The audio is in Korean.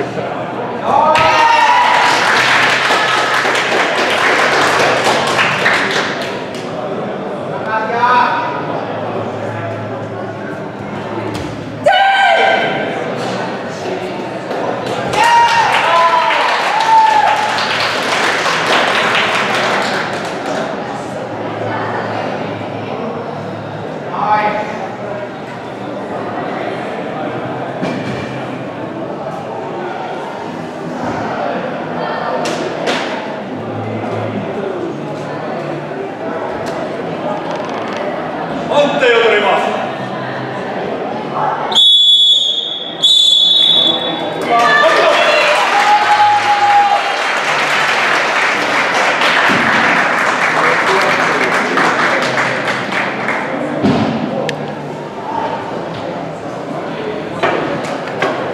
Africa. 없대요.